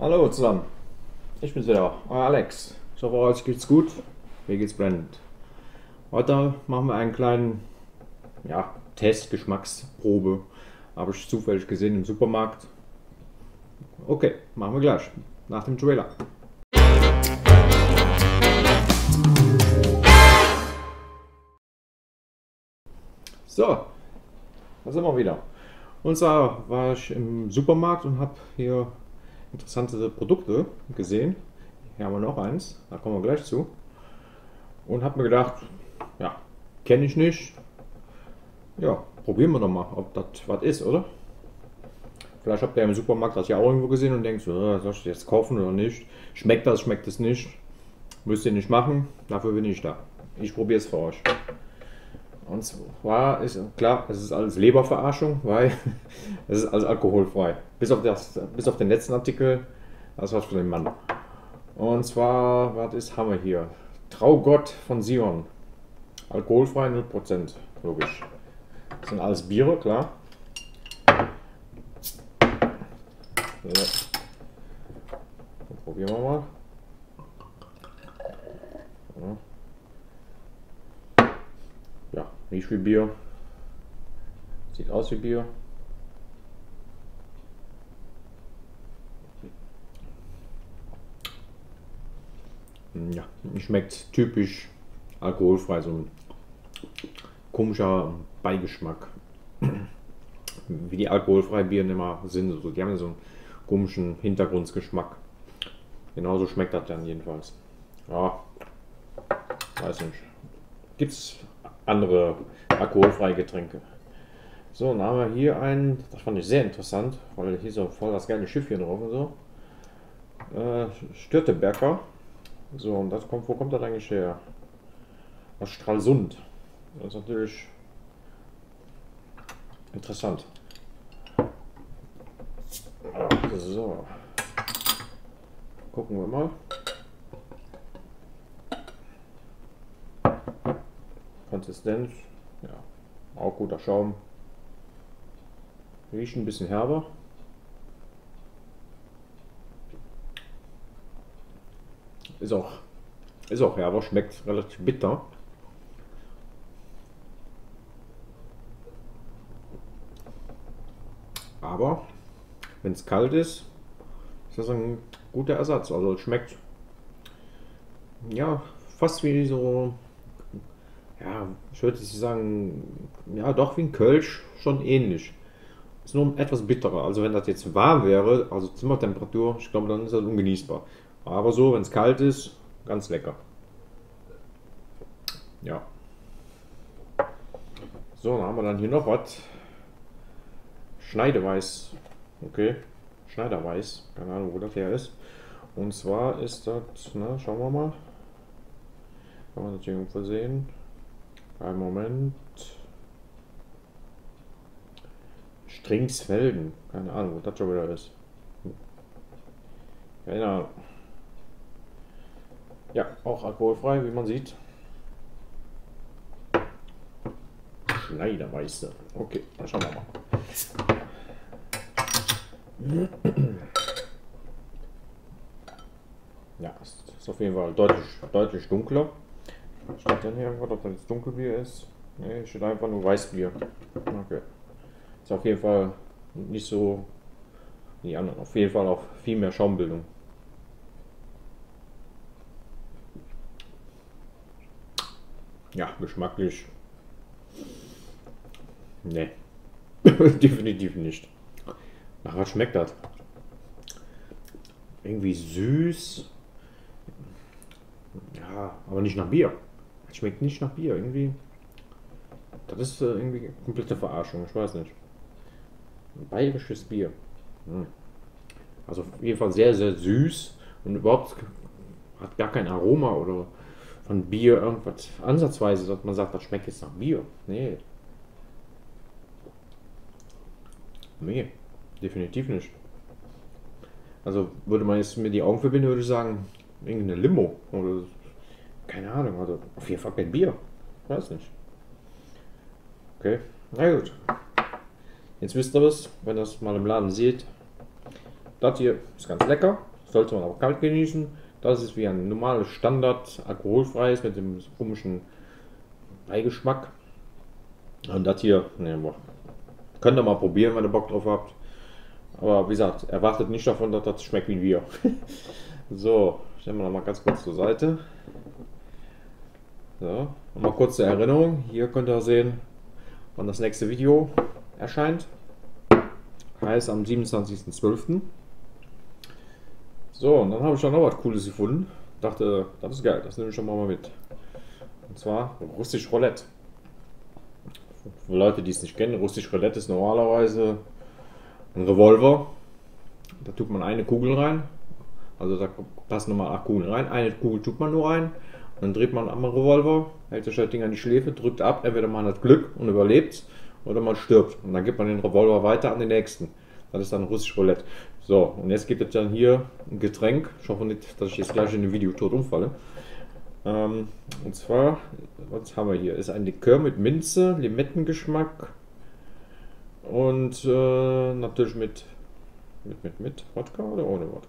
Hallo zusammen, ich bin's wieder, euer Alex. Ich hoffe, euch geht's gut, mir geht's blendend. Heute machen wir einen kleinen ja, Test, Geschmacksprobe. Habe ich zufällig gesehen im Supermarkt. Okay, machen wir gleich, nach dem Trailer. So, da sind wir wieder. Und zwar war ich im Supermarkt und habe hier interessante Produkte gesehen. Hier haben wir noch eins, da kommen wir gleich zu. Und habe mir gedacht, ja, kenne ich nicht. Ja, probieren wir doch mal, ob das was ist, oder? Vielleicht habt ihr im Supermarkt das ja auch irgendwo gesehen und denkt, so, soll ich das jetzt kaufen oder nicht? Schmeckt das, schmeckt es nicht? Müsst ihr nicht machen, dafür bin ich da. Ich probiere es für euch. Und zwar ist klar, es ist alles Leberverarschung, weil es ist alles alkoholfrei. Bis auf, das, bis auf den letzten Artikel, das war für den Mann. Und zwar, was ist, haben wir hier? Traugott von Sion. Alkoholfrei 0%, logisch. Das sind alles Biere, klar. So. Probieren wir mal. Ja. Riecht wie Bier. Sieht aus wie Bier. Ja, schmeckt typisch alkoholfrei, so ein komischer Beigeschmack. Wie die alkoholfreien Bieren immer sind. Also die haben so einen komischen Hintergrundgeschmack. Genauso schmeckt das dann jedenfalls. Ja, weiß nicht. Gibt es andere alkoholfreie Getränke. So, dann haben wir hier einen, das fand ich sehr interessant, weil hier so voll das geile Schiffchen drauf und so. Äh, Störteberger. So, und das kommt, wo kommt das eigentlich her? Aus Stralsund. Das ist natürlich interessant. So. Gucken wir mal. Konsistenz, ja, auch guter Schaum. Riecht ein bisschen herber. Ist auch, ist auch herber, schmeckt relativ bitter. Aber wenn es kalt ist, ist das ein guter Ersatz. Also schmeckt ja fast wie so ja, ich würde sagen, ja, doch wie ein Kölsch schon ähnlich. Ist nur etwas bitterer. Also wenn das jetzt warm wäre, also Zimmertemperatur, ich glaube, dann ist das ungenießbar. Aber so, wenn es kalt ist, ganz lecker. Ja. So, dann haben wir dann hier noch was. Schneideweiß. Okay. Schneiderweiß. Keine Ahnung, wo das her ist. Und zwar ist das, na, schauen wir mal. Kann man das irgendwo sehen? Ein Moment. Stringsfelden. Keine Ahnung, wo das schon wieder ist. Keine Ahnung. Ja, auch alkoholfrei, wie man sieht. Schneidermeister. Okay, dann schauen wir mal. Ja, ist auf jeden Fall deutlich, deutlich dunkler. Steht denn hier irgendwas, ob das jetzt Dunkelbier ist? Ne, steht einfach nur Weißbier. Okay. Ist auf jeden Fall nicht so die anderen. Auf jeden Fall auch viel mehr Schaumbildung. Ja, geschmacklich. Ne. Definitiv nicht. Nach was schmeckt das? Irgendwie süß. Ja, aber nicht nach Bier. Schmeckt nicht nach Bier, irgendwie. Das ist äh, irgendwie komplette Verarschung, ich weiß nicht. Bayerisches Bier. Hm. Also auf jeden Fall sehr, sehr süß und überhaupt hat gar kein Aroma oder von Bier irgendwas ansatzweise, dass man sagt, das schmeckt jetzt nach Bier. Nee. Nee, definitiv nicht. Also würde man jetzt mir die Augen verbinden, würde ich sagen, irgendeine Limo oder keine Ahnung, also auf jeden Fall kein Bier. Weiß nicht. Okay, na gut. Jetzt wisst ihr was, wenn ihr das mal im Laden seht. das hier ist ganz lecker, sollte man auch kalt genießen. Das ist wie ein normales Standard alkoholfreies mit dem komischen Beigeschmack. Und das hier, ne, könnt ihr mal probieren, wenn ihr Bock drauf habt. Aber wie gesagt, erwartet nicht davon, dass das schmeckt wie ein Bier. so, stellen wir noch mal ganz kurz zur Seite. So, mal kurz zur Erinnerung. Hier könnt ihr sehen, wann das nächste Video erscheint. Heißt am 27.12. So, und dann habe ich schon noch was Cooles gefunden. Dachte, das ist geil, das nehme ich schon mal mit. Und zwar russisch Roulette. Für Leute, die es nicht kennen, russisch Roulette ist normalerweise ein Revolver. Da tut man eine Kugel rein. Also da passen nochmal acht Kugeln rein. Eine Kugel tut man nur rein. Dann dreht man am Revolver, hält sich das Ding an die Schläfe, drückt ab. Entweder man hat Glück und überlebt oder man stirbt. Und dann gibt man den Revolver weiter an den nächsten. Das ist dann russisch Roulette. So, und jetzt gibt es dann hier ein Getränk. Ich hoffe nicht, dass ich jetzt gleich in dem Video tot umfalle. Ähm, und zwar, was haben wir hier? Ist ein Likör mit Minze, Limettengeschmack und äh, natürlich mit, mit, mit, mit Wodka oder ohne Wodka?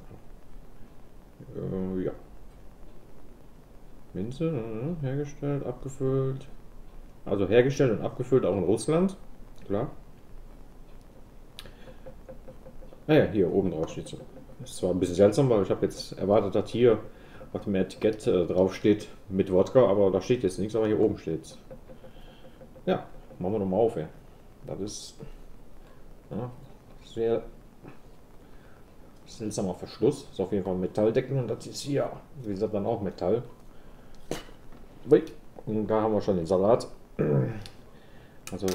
Äh, ja. Minze, äh, hergestellt, abgefüllt. Also hergestellt und abgefüllt auch in Russland, klar. Naja, ah hier oben drauf steht so. Ist zwar ein bisschen seltsam, weil ich habe jetzt erwartet, dass hier auf dem Etikett äh, drauf steht mit Wodka, aber da steht jetzt nichts, aber hier oben steht Ja, machen wir nochmal auf, ey. Das ist ja, sehr seltsamer Verschluss. Ist auf jeden Fall ein Metalldeckel und das ist hier, wie gesagt, dann auch Metall. Und da haben wir schon den Salat. Also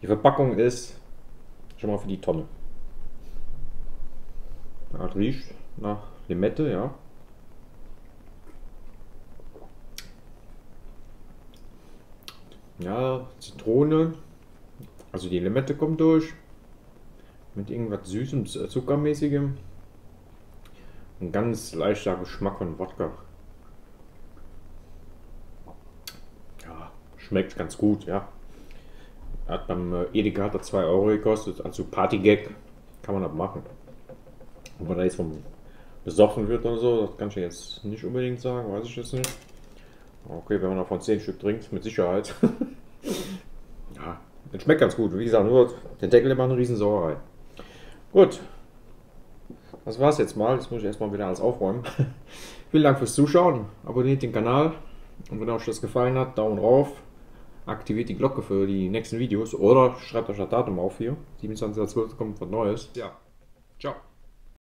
die Verpackung ist schon mal für die Tonne. Das riecht nach Limette, ja. Ja, Zitrone. Also die Limette kommt durch. Mit irgendwas Süßem, Zuckermäßigem. Ein ganz leichter Geschmack von Wodka. Ja, schmeckt ganz gut, ja. Hat beim äh, Edeka hat er 2 Euro gekostet, also Partygag kann man das machen. Ob man da jetzt vom besoffen wird oder so, das kann ich jetzt nicht unbedingt sagen, weiß ich jetzt nicht. Okay, wenn man davon 10 Stück trinkt, mit Sicherheit. ja, das schmeckt ganz gut. Wie gesagt, nur der Deckel immer eine riesen Sauerei. Gut. Das war's jetzt mal. Jetzt muss ich erstmal wieder alles aufräumen. Vielen Dank fürs Zuschauen. Abonniert den Kanal. Und wenn euch das gefallen hat, Daumen rauf. Aktiviert die Glocke für die nächsten Videos. Oder schreibt euch das Datum auf hier. 27.12. kommt was Neues. Ja. Ciao.